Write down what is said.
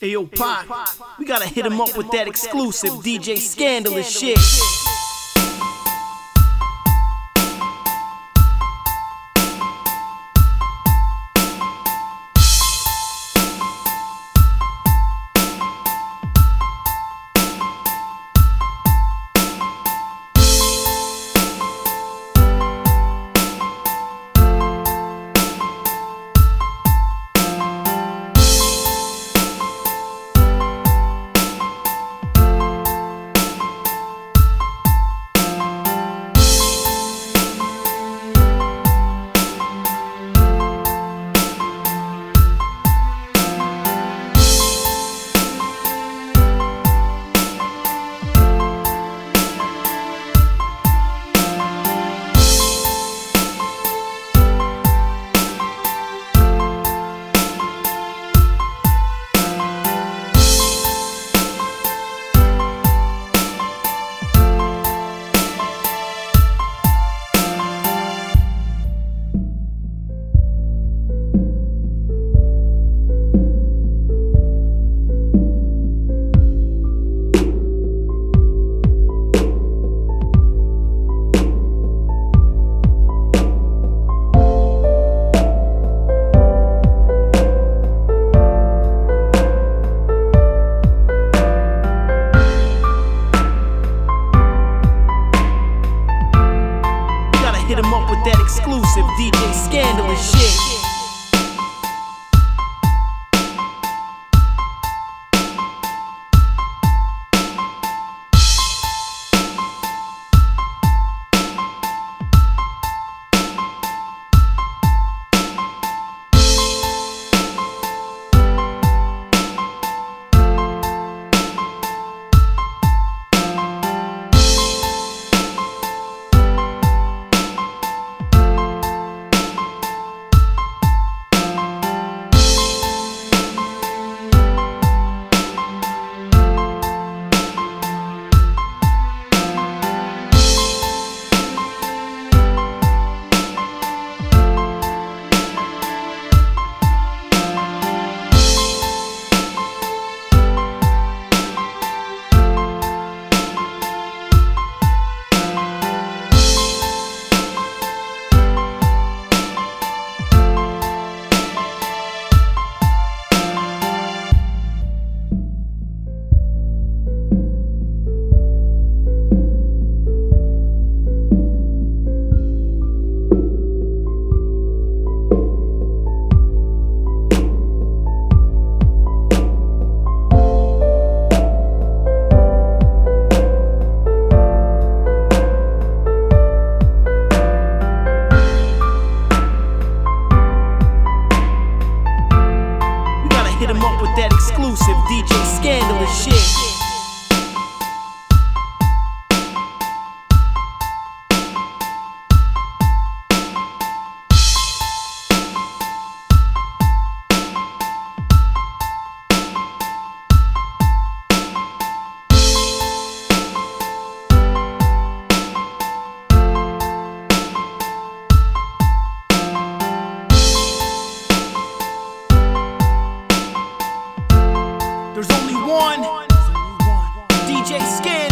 Hey yo, Pac, we gotta hit him up with that exclusive DJ Skandalous shit. Hit him up with that exclusive DJ Skandalous shit. That exclusive DJ Skandalous shit. There's only one. DJ Skin.